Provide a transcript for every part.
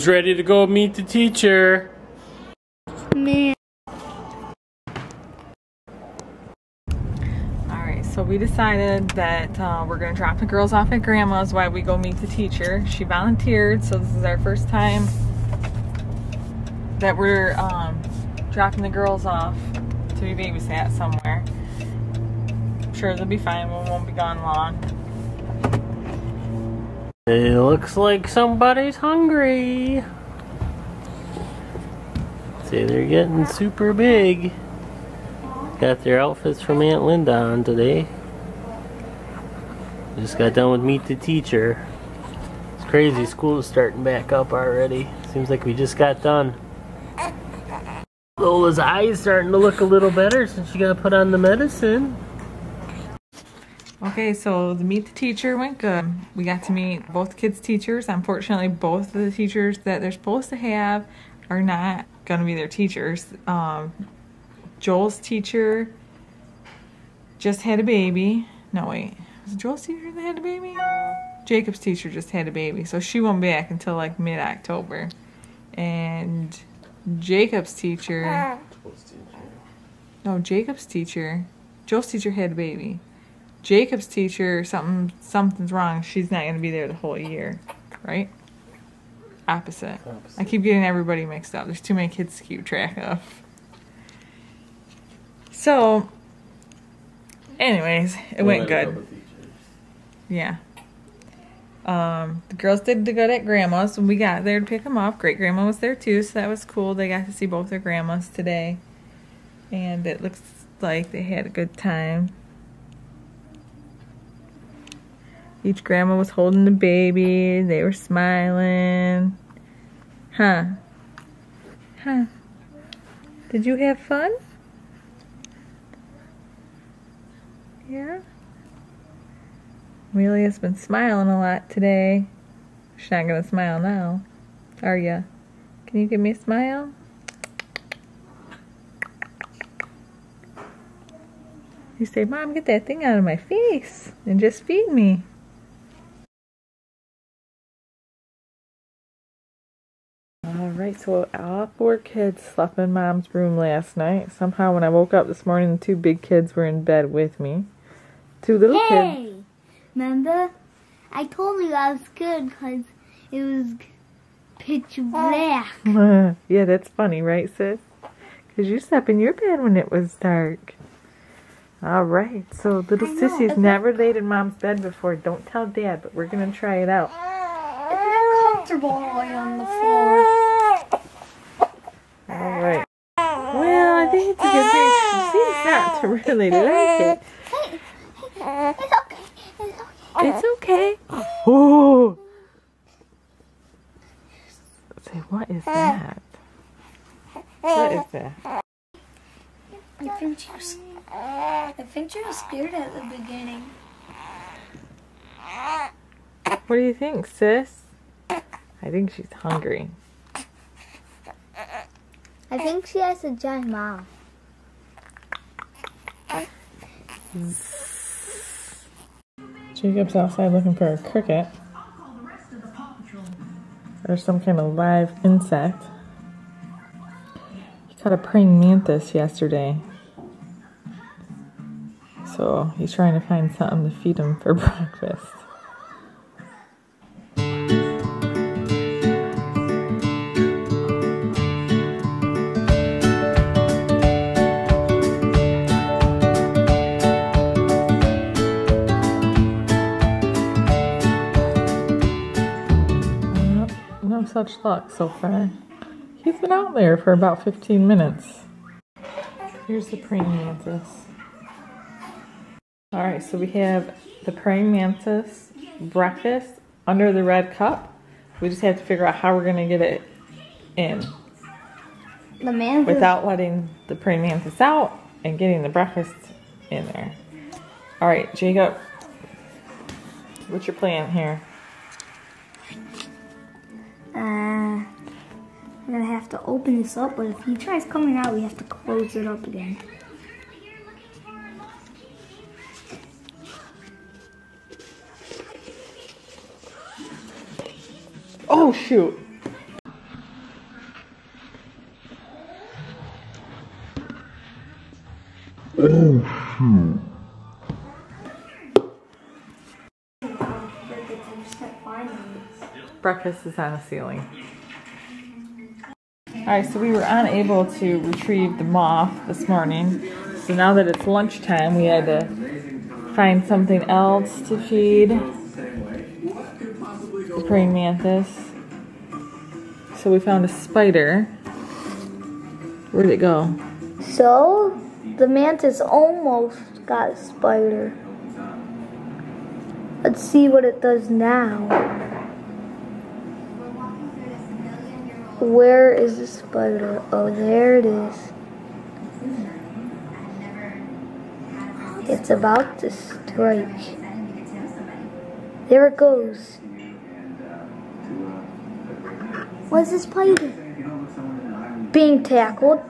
ready to go meet the teacher. Man. Alright, so we decided that uh, we're gonna drop the girls off at grandma's while we go meet the teacher. She volunteered, so this is our first time that we're um, dropping the girls off to be babysat somewhere. I'm sure they'll be fine, we won't be gone long. It looks like somebody's hungry. See, they're getting super big. Got their outfits from Aunt Linda on today. Just got done with Meet the Teacher. It's crazy, school's starting back up already. Seems like we just got done. Lola's eyes starting to look a little better since she got put on the medicine. Okay, so the meet the teacher went good. We got to meet both kids' teachers. Unfortunately, both of the teachers that they're supposed to have are not going to be their teachers. Um, Joel's teacher just had a baby. No, wait. Was it Joel's teacher that had a baby? Jacob's teacher just had a baby, so she won't be back until like mid October. And Jacob's teacher. No, Jacob's teacher. Joel's teacher had a baby. Jacob's teacher, something something's wrong. She's not going to be there the whole year, right? Opposite. Opposite. I keep getting everybody mixed up. There's too many kids to keep track of. So, anyways, it went good. Yeah. Um, the girls did the good at grandma's when we got there to pick them up. Great grandma was there too, so that was cool. They got to see both their grandmas today, and it looks like they had a good time. Each grandma was holding the baby. They were smiling. Huh? Huh? Did you have fun? Yeah? Amelia's been smiling a lot today. She's not gonna smile now, are ya? Can you give me a smile? You say, Mom, get that thing out of my face and just feed me. So all four kids slept in mom's room last night. Somehow, when I woke up this morning, the two big kids were in bed with me. Two little kids. Hey! Remember? I told you I was good because it was pitch black. yeah, that's funny, right, sis? Because you slept in your bed when it was dark. All right, so little know, Sissy's it's never laid in mom's bed before. Don't tell dad, but we're going to try it out. Isn't it comfortable on the floor? All right. Well, I think it's a good thing she seems not to really like it. It's okay. It's okay. It's okay. Oh. Say, what is that? What is that? I think she was. I think she was scared at the beginning. What do you think, sis? I think she's hungry. I think she has a giant mouth. Jacob's outside looking for a cricket. Or some kind of live insect. He caught a praying mantis yesterday. So he's trying to find something to feed him for breakfast. No such luck so far. He's been out there for about 15 minutes. Here's the praying mantis. Alright, so we have the praying mantis breakfast under the red cup. We just have to figure out how we're going to get it in The man without letting the praying mantis out and getting the breakfast in there. Alright, Jacob, what's your plan here? Uh, I'm gonna have to open this up, but if he tries coming out, we have to close it up again. Oh, shoot. Breakfast is on the ceiling. Alright, so we were unable to retrieve the moth this morning. So now that it's lunchtime, we had to find something else to feed the praying mantis. So we found a spider. Where'd it go? So, the mantis almost got a spider. Let's see what it does now. Where is the spider? Oh, there it is. It's about to strike. There it goes. What's the spider? Being tackled.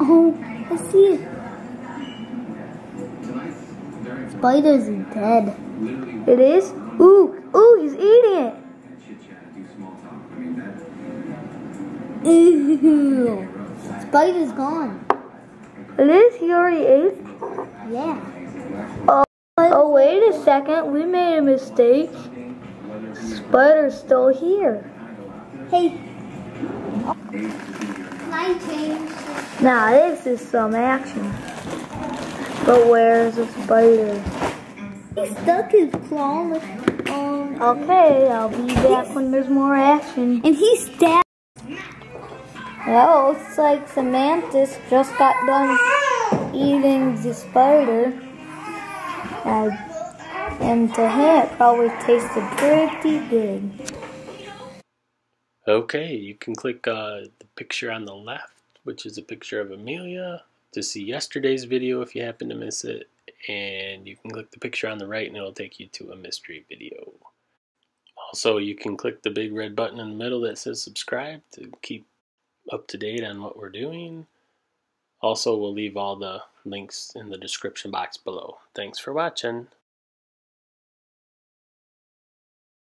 Oh, I see it. Spider's dead. It is? Ooh, ooh, he's eating it. Ew. Spider's gone. It is? He already ate? Yeah. Oh, oh, wait a second. We made a mistake. Spider's still here. Hey. Can I change Now, this is some action. But where's the spider? He stuck his claw on the... Um, okay, I'll be back when there's more action. And he stabbed... Well, looks like the just got done eating the spider. Uh, and to him, it probably tasted pretty good. Okay, you can click uh, the picture on the left, which is a picture of Amelia, to see yesterday's video if you happen to miss it. And you can click the picture on the right and it'll take you to a mystery video. Also, you can click the big red button in the middle that says subscribe to keep up to date on what we're doing. Also, we'll leave all the links in the description box below. Thanks for watching.